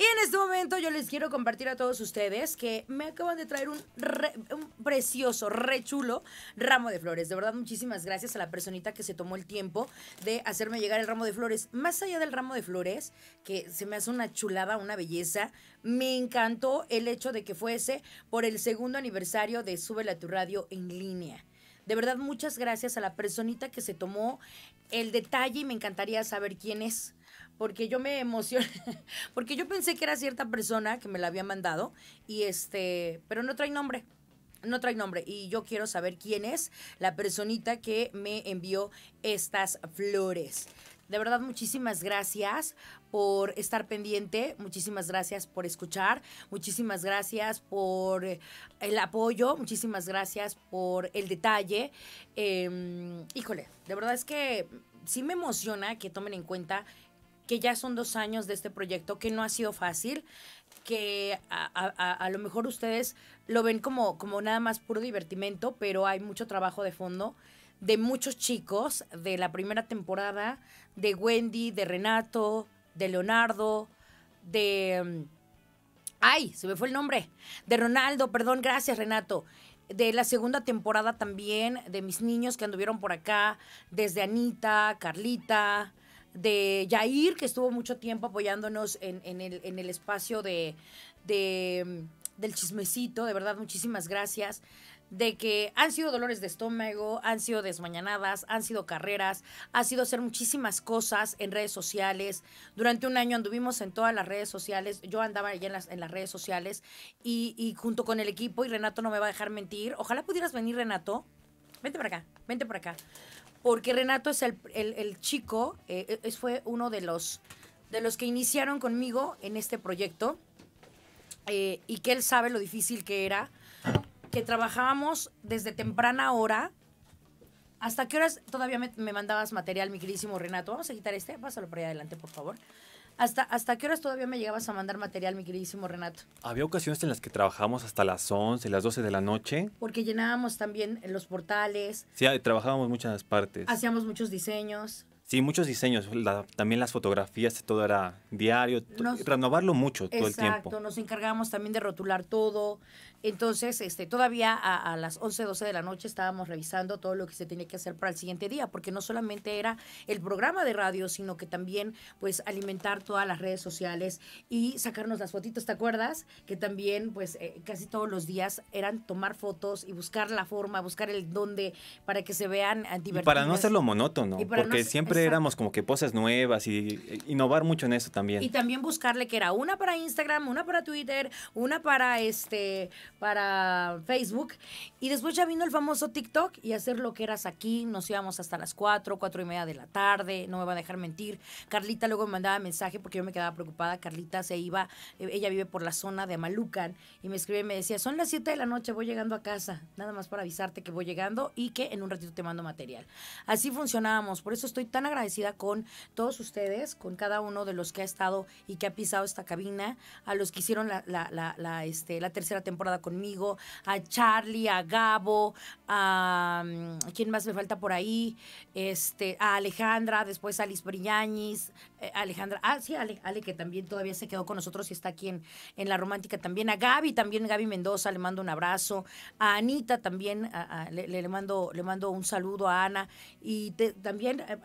Y en este momento yo les quiero compartir a todos ustedes que me acaban de traer un, precioso, re chulo ramo de flores. De verdad, muchísimas gracias a la personita que se tomó el tiempo de hacerme llegar el ramo de flores. Más allá del ramo de flores, que se me hace una chulada, una belleza, me encantó el hecho de que fuese por el segundo aniversario de Súbela a tu radio en línea. De verdad, muchas gracias a la personita que se tomó el detalle y me encantaría saber quién es porque yo me emocioné, porque yo pensé que era cierta persona que me la había mandado y este, pero no trae nombre. No trae nombre y yo quiero saber quién es la personita que me envió estas flores. De verdad, muchísimas gracias por estar pendiente, muchísimas gracias por escuchar, muchísimas gracias por el apoyo, muchísimas gracias por el detalle. Em, híjole, de verdad es que sí me emociona que tomen en cuenta que ya son dos años de este proyecto, que no ha sido fácil, que a, lo mejor ustedes lo ven como, como nada más puro divertimento, pero hay mucho trabajo de fondo de muchos chicos de la primera temporada, de Wendy, de Renato, de Leonardo, de... Mm, ay, se me fue el nombre. De Ronaldo, perdón, gracias Renato de la segunda temporada también, de mis niños que anduvieron por acá, desde Anita, Carlita, de Yair, que estuvo mucho tiempo apoyándonos en, el, en el, espacio de, de, del chismecito, de verdad, muchísimas gracias de que han sido dolores de estómago, han sido desmañanadas, han sido carreras, ha sido hacer muchísimas cosas en redes sociales. Durante un año anduvimos en todas las redes sociales, yo andaba ya en las, en las redes sociales y, y, junto con el equipo, y Renato no me va a dejar mentir, ojalá pudieras venir Renato, vente para acá, vente para acá porque Renato es el, chico, eh, es, fue uno de los, de los que iniciaron conmigo en este proyecto eh, y que él sabe lo difícil que era, que trabajábamos desde temprana hora. ¿Hasta qué horas todavía me, me mandabas material, mi queridísimo Renato? Vamos a quitar este, pásalo por ahí adelante, por favor. ¿Hasta, ¿Hasta qué horas todavía me llegabas a mandar material, mi queridísimo Renato? Había ocasiones en las que trabajábamos hasta las 11, las 12 de la noche. Porque llenábamos también los portales. Sí, trabajábamos muchas partes. Hacíamos muchos diseños. Sí, muchos diseños. también las fotografías, todo era diario. renovarlo mucho todo el tiempo. Exacto, nos encargábamos también de rotular todo. Entonces, este, todavía a, las 11, 12 de la noche estábamos revisando todo lo que se tenía que hacer para el siguiente día, porque no solamente era el programa de radio, sino que también, pues, alimentar todas las redes sociales y sacarnos las fotitos, ¿te acuerdas? Que también, pues, eh, casi todos los días eran tomar fotos y buscar la forma, buscar el dónde, para que se vean divertidas. Y para no hacerlo monótono, porque siempre éramos como que poses nuevas y eh, innovar mucho en eso también. Y también buscarle que era una para Instagram, una para Twitter, una para este para Facebook. Y después ya vino el famoso TikTok y hacer lo que eras aquí. Nos íbamos hasta las 4, 4 y media de la tarde. No me va a dejar mentir. Carlita luego me mandaba mensaje porque yo me quedaba preocupada. Carlita se iba, eh, ella vive por la zona de Amalucan y me escribe y me decía, son las 7 de la noche, voy llegando a casa. Nada más para avisarte que voy llegando y que en un ratito te mando material. Así funcionábamos. Por eso estoy tan agradecida con todos ustedes, con cada uno de los que ha estado y que ha pisado esta cabina, a los que hicieron la, la, la, este, la tercera temporada conmigo, a Charlie, a Gabo, a mm, quién más me falta por ahí, este, a Alejandra, después a Alice Briñañiz, eh, Alejandra, ah, sí, Ale, Ale, que también todavía se quedó con nosotros y está aquí en, en La Romántica también, a Gaby, también Gaby Mendoza, le mando un abrazo, a Anita también, le, le, mando, le mando un saludo a Ana y también eh,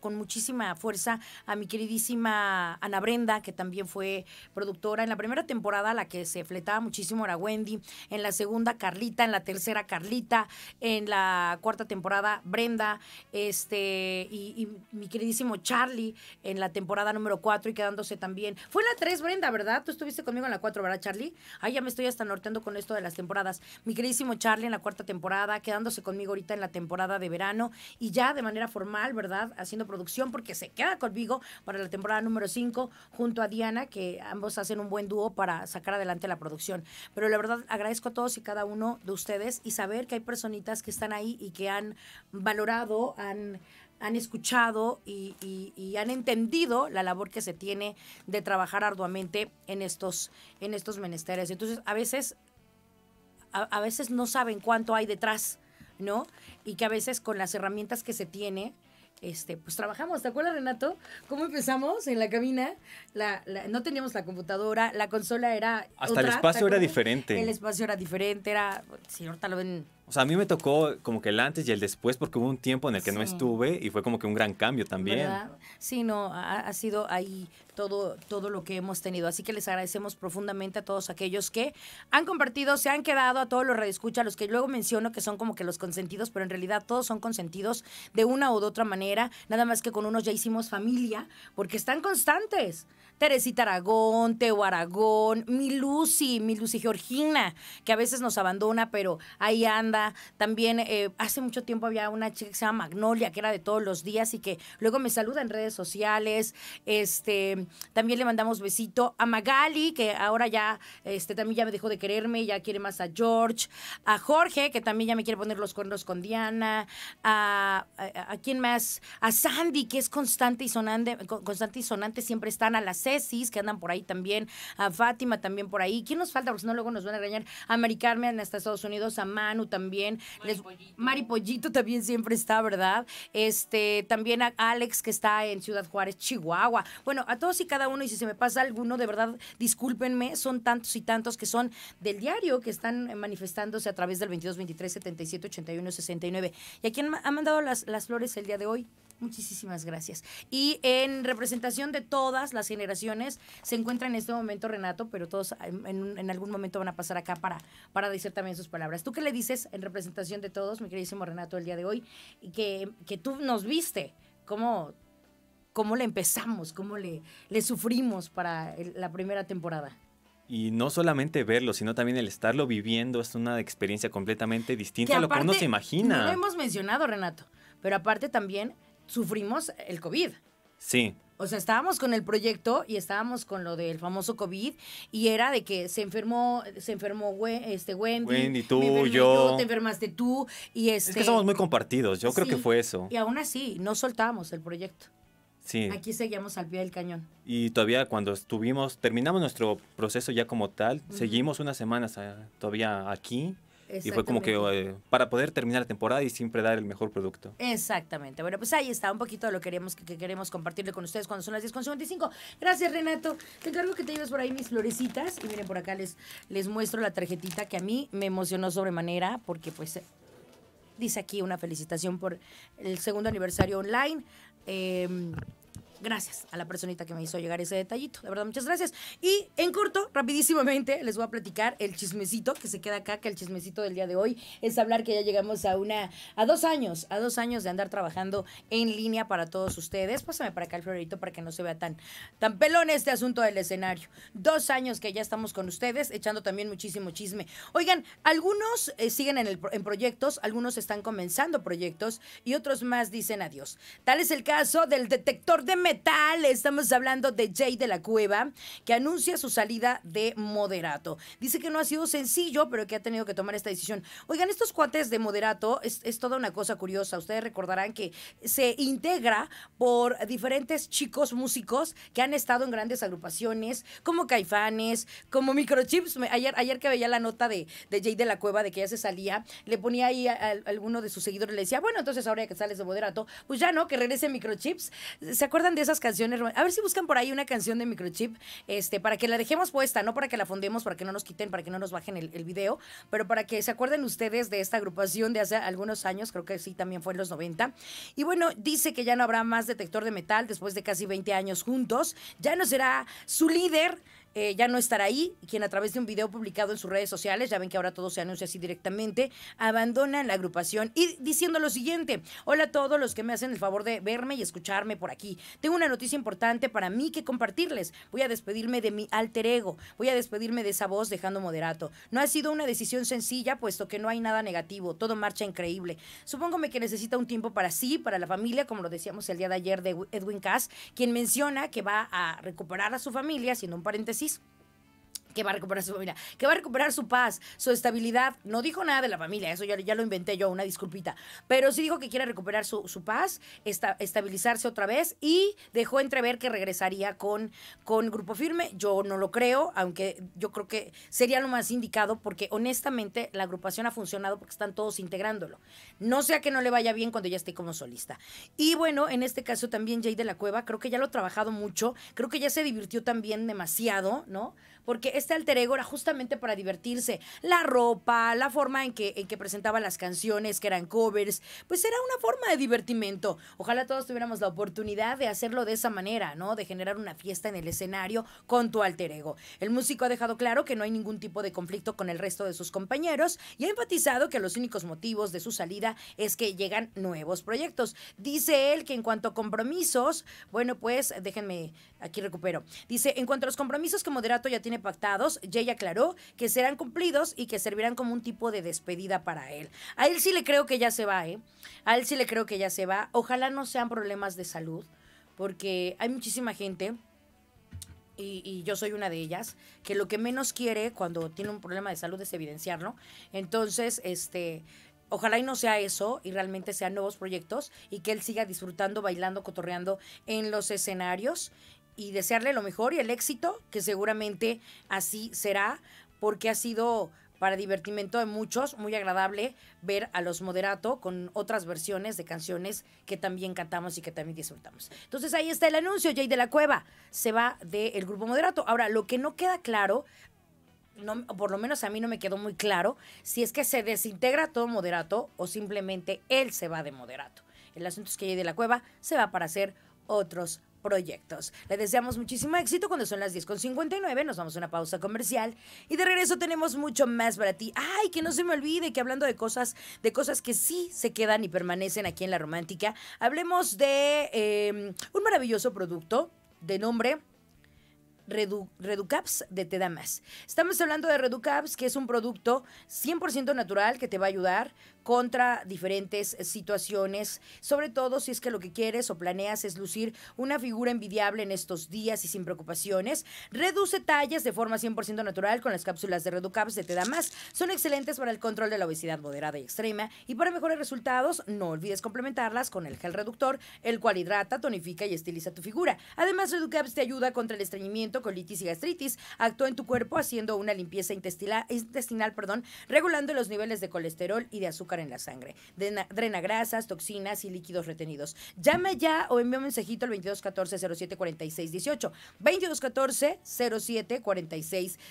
con muchísima fuerza a mi queridísima Ana Brenda, que también fue productora en la primera temporada, la que se fletaba muchísimo era Wendy, en la segunda Carlita, en la tercera Carlita, en la cuarta temporada Brenda, este, y, mi queridísimo Charlie en la temporada número 4 y quedándose también. Fue la 3, Brenda, ¿verdad? Tú estuviste conmigo en la 4, ¿verdad, Charlie? Ay, ya me estoy hasta norteando con esto de las temporadas. Mi queridísimo Charlie en la cuarta temporada, quedándose conmigo ahorita en la temporada de verano y ya de manera formal, ¿verdad? Haciendo producción porque se queda conmigo para la temporada número 5 junto a Diana, que ambos hacen un buen dúo para sacar adelante la producción. Pero la verdad agradezco a todos y cada uno de ustedes y saber que hay personitas que están ahí y que han valorado, han han escuchado y, han entendido la labor que se tiene de trabajar arduamente en estos, en estos menesteres. Entonces, a veces, a, veces no saben cuánto hay detrás, ¿no? Y que a veces con las herramientas que se tiene, este, pues trabajamos. ¿Te acuerdas, Renato? ¿Cómo empezamos en la cabina? La, no teníamos la computadora, la consola era. Hasta el espacio era diferente. El espacio era diferente, era. Si ahorita lo ven o sea, a mí me tocó como que el antes y el después porque hubo un tiempo en el que no estuve y fue como que un gran cambio también. Sí, no, ha, sido ahí todo, todo lo que hemos tenido. Así que les agradecemos profundamente a todos aquellos que han compartido, se han quedado, a todos los redescucha, los que luego menciono que son como que los consentidos, pero en realidad todos son consentidos de una u de otra manera. Nada más que con unos ya hicimos familia porque están constantes. Teresita Aragón, Teo Aragón, mi Lucy, mi Lucy Georgina, que a veces nos abandona, pero ahí anda. También eh, hace mucho tiempo había una chica que se llama Magnolia, que era de todos los días y que luego me saluda en redes sociales. Este, también le mandamos besito a Magali, que ahora ya, este, también ya me dejó de quererme, ya quiere más a George, a Jorge, que también ya me quiere poner los cuernos con Diana, a, a, quién más, a Sandy, que es constante y sonante, constante y sonante, siempre están a las que andan por ahí también, a Fátima también por ahí. ¿Quién nos falta? Porque si no, luego nos van a regañar. A Mari Carmen hasta Estados Unidos, a Manu también. Mari Pollito. también siempre está, ¿verdad? Este, también a Alex, que está en Ciudad Juárez, Chihuahua. Bueno, a todos y cada uno, y si se me pasa alguno, de verdad, discúlpenme, son tantos y tantos que son del diario, que están manifestándose a través del 22, 23, 77, 81, 69. ¿Y a quién ha mandado las, las flores el día de hoy? Muchísimas gracias. Y en representación de todas las generaciones, se encuentra en este momento Renato, pero todos en, algún momento van a pasar acá para, para decir también sus palabras. ¿Tú qué le dices en representación de todos, mi queridísimo Renato, el día de hoy? Que, que tú nos viste, cómo, cómo le empezamos, cómo le, le sufrimos para la primera temporada. Y no solamente verlo, sino también el estarlo viviendo es una experiencia completamente distinta a lo que uno se imagina. No lo hemos mencionado, Renato, pero aparte también sufrimos el COVID. Sí. O sea, estábamos con el proyecto y estábamos con lo del famoso COVID y era de que se enfermó, se enfermó este Wendy. Wendy, tú, yo. Te enfermaste tú y este. Es que somos muy compartidos, yo creo que fue eso. Y aún así, no soltábamos el proyecto. Sí. Aquí seguíamos al pie del cañón. Y todavía cuando estuvimos, terminamos nuestro proceso ya como tal, seguimos unas semanas ah, todavía aquí y fue como que eh, para poder terminar la temporada y siempre dar el mejor producto. Exactamente. Bueno, pues ahí está un poquito de lo que queremos, que, queremos compartirle con ustedes cuando son las 10.55. Gracias, Renato. Te encargo que te lleves por ahí mis florecitas. Y miren, por acá les, les muestro la tarjetita que a mí me emocionó sobremanera porque pues dice aquí una felicitación por el segundo aniversario online. Eh, gracias a la personita que me hizo llegar ese detallito. De verdad, muchas gracias. Y en corto, rapidísimamente, les voy a platicar el chismecito que se queda acá, que el chismecito del día de hoy es hablar que ya llegamos a una, a dos años, a dos años de andar trabajando en línea para todos ustedes. Pásame para acá el florito para que no se vea tan, tan pelón este asunto del escenario. Dos años que ya estamos con ustedes, echando también muchísimo chisme. Oigan, algunos eh, siguen en, en proyectos, algunos están comenzando proyectos y otros más dicen adiós. Tal es el caso del detector de tal? Estamos hablando de Jay de la Cueva, que anuncia su salida de Moderato. Dice que no ha sido sencillo, pero que ha tenido que tomar esta decisión. Oigan, estos cuates de Moderato es, toda una cosa curiosa. Ustedes recordarán que se integra por diferentes chicos músicos que han estado en grandes agrupaciones, como Caifanes, como Microchips. Ayer, ayer que veía la nota de, de Jay de la Cueva de que ya se salía, le ponía ahí a, alguno de sus seguidores, le decía, bueno, entonces ahora que sales de Moderato, pues ya no, que regrese Microchips. ¿Se acuerdan de esas canciones. A ver si buscan por ahí una canción de Microchip, este, para que la dejemos puesta, no para que la fundemos, para que no nos quiten, para que no nos bajen el, el video, pero para que se acuerden ustedes de esta agrupación de hace algunos años, creo que sí, también fue en los 90. Y bueno, dice que ya no habrá más detector de metal después de casi 20 años juntos. Ya no será su líder. Eh, ya no estará ahí, quien a través de un video publicado en sus redes sociales, ya ven que ahora todo se anuncia así directamente, abandona la agrupación y diciendo lo siguiente, hola a todos los que me hacen el favor de verme y escucharme por aquí. Tengo una noticia importante para mí que compartirles. Voy a despedirme de mi alter ego, voy a despedirme de esa voz dejando moderato. No ha sido una decisión sencilla, puesto que no hay nada negativo, todo marcha increíble. Supóngome que necesita un tiempo para sí, para la familia, como lo decíamos el día de ayer de Edwin Cass, quien menciona que va a recuperar a su familia, haciendo un paréntesis decís que va a recuperar su familia, que va a recuperar su paz, su estabilidad. No dijo nada de la familia, eso ya, lo inventé yo, una disculpita. Pero sí dijo que quiere recuperar su, paz, estabilizarse otra vez y dejó entrever que regresaría con, con Grupo Firme. Yo no lo creo, aunque yo creo que sería lo más indicado porque honestamente la agrupación ha funcionado porque están todos integrándolo. No sea que no le vaya bien cuando ya esté como solista. Y bueno, en este caso también Jay de la Cueva, creo que ya lo ha trabajado mucho, creo que ya se divirtió también demasiado, ¿no? porque este alter ego era justamente para divertirse. La ropa, la forma en que, en que presentaba las canciones, que eran covers, pues era una forma de divertimento. Ojalá todos tuviéramos la oportunidad de hacerlo de esa manera, ¿no? De generar una fiesta en el escenario con tu alter ego. El músico ha dejado claro que no hay ningún tipo de conflicto con el resto de sus compañeros y ha enfatizado que los únicos motivos de su salida es que llegan nuevos proyectos. Dice él que en cuanto a compromisos, bueno, pues déjenme, aquí recupero. Dice, en cuanto a los compromisos que Moderato ya tiene pactados, Jay aclaró que serán cumplidos y que servirán como un tipo de despedida para él. A él sí le creo que ya se va, ¿eh? A él sí le creo que ya se va. Ojalá no sean problemas de salud, porque hay muchísima gente y, yo soy una de ellas, que lo que menos quiere cuando tiene un problema de salud es evidenciarlo. Entonces, este, ojalá y no sea eso y realmente sean nuevos proyectos y que él siga disfrutando, bailando, cotorreando en los escenarios y desearle lo mejor y el éxito, que seguramente así será, porque ha sido para divertimento de muchos, muy agradable ver a los Moderato con otras versiones de canciones que también cantamos y que también disfrutamos. Entonces ahí está el anuncio, Jay de la Cueva se va del grupo Moderato. Ahora, lo que no queda claro, no, por lo menos a mí no me quedó muy claro, si es que se desintegra todo Moderato o simplemente él se va de Moderato. El asunto es que Jay de la Cueva se va para hacer otros proyectos. Le deseamos muchísimo éxito cuando son las 10.59. Nos vamos a una pausa comercial y de regreso tenemos mucho más para ti. Ay, que no se me olvide que hablando de cosas, de cosas que sí se quedan y permanecen aquí en la romántica, hablemos de em, un maravilloso producto de nombre Reducaps de Te Da Más. Estamos hablando de Reducaps, que es un producto 100% natural que te va a ayudar contra diferentes situaciones, sobre todo si es que lo que quieres o planeas es lucir una figura envidiable en estos días y sin preocupaciones. Reduce tallas de forma 100% natural con las cápsulas de Reducaps de Te Da Más. Son excelentes para el control de la obesidad moderada y extrema y para mejores resultados no olvides complementarlas con el gel reductor, el cual hidrata, tonifica y estiliza tu figura. Además, Reducaps te ayuda contra el estreñimiento, colitis y gastritis. Actúa en tu cuerpo haciendo una limpieza intestinal, intestinal perdón, regulando los niveles de colesterol y de azúcar en la sangre. Drena, grasas, toxinas y líquidos retenidos. Llame ya o envíe un mensajito al 2214 07 18. 2214 07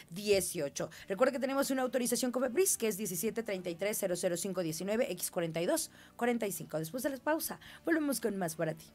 18. Recuerda que tenemos una autorización COFEPRIS que es 1733 005 19 X42 45. Después de la pausa, volvemos con más para ti.